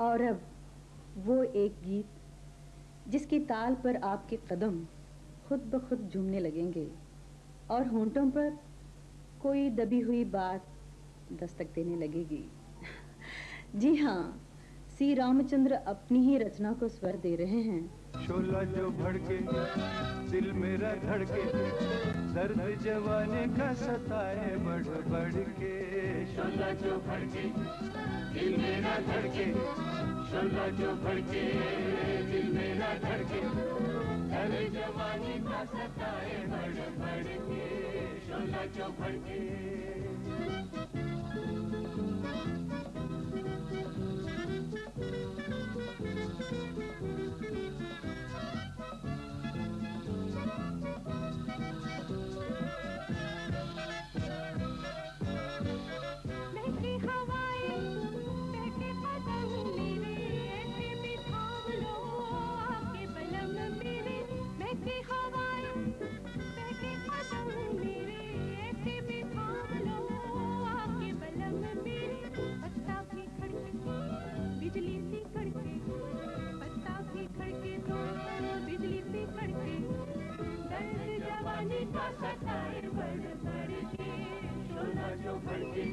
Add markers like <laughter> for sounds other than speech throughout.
और अब वो एक गीत जिसकी ताल पर आपके कदम खुद ब खुद झूमने लगेंगे और होंठों पर कोई दबी हुई बात दस्तक देने लगेगी। <laughs> जी हाँ सी रामचंद्र अपनी ही रचना को स्वर दे रहे हैं। शोला जो भड़के दिल मेरा धड़के दर्द जवानी का सताए बढ़ बढ़ के। शोला जो भड़के दिल मेरा धड़के शोला जो भड़के, दिल मेरा धड़के। अरे जवानी का सताए बड़ बड़के के जो भड़के। सताए बढ़ बढ़ शोला जो भड़के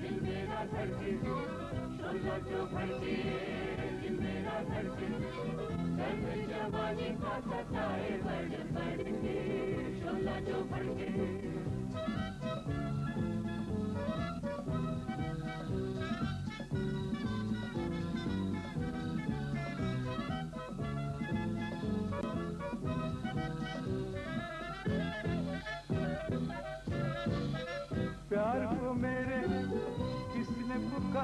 दिल मेरा धड़के शोला जो भड़के दिल मेरा धड़के दर्द जवानी का सताए बढ़ बढ़ शोला जो भड़के प्यार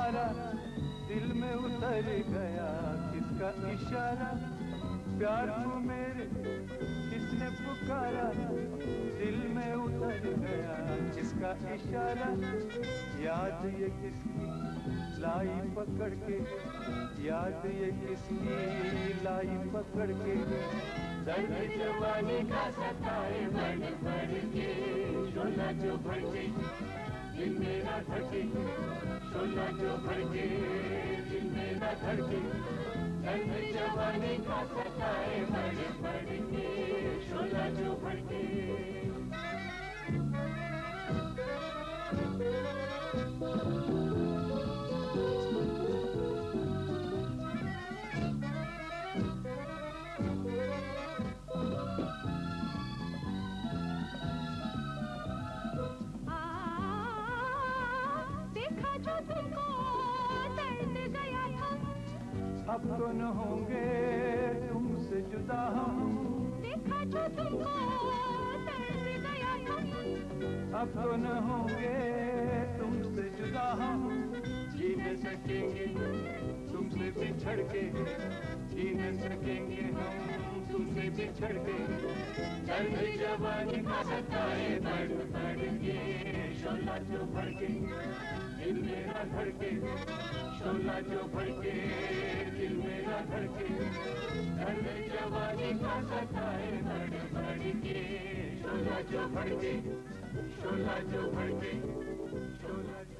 पुकारा दिल में उतर गया। किसका इशारा? प्यार को मेरे, किसने पुकारा? दिल में उतर गया। किसका इशारा? याद ये किसकी? लाई पकड़ के, याद ये किसकी? लाई पकड़ के। दर्द जवानी का सताए बढ़ बढ़ के शोला जो भड़के दिल मेरा धड़के शोला जो भड़के दिल न धड़के दर्द जवानी का सताए मर पड़के सुना जो भड़के अब तो न होंगे तुमसे जुदा हम। देखा जो तुमको दर्द अब तो न होंगे तुमसे जुदा हम। जी न सकेंगे तुमसे बिछड़ के जी न सकेंगे हम तुमसे बिछड़ के दर्द जवानी का सताए बढ़ बढ़ के शोला जो भड़के दिल मेरा धड़के। शोला जो भड़के, दिल मेरा धड़के दर्द जवानी का सताए बढ़ धड़ के शोला जो भड़के, शोला जो भड़के, शोला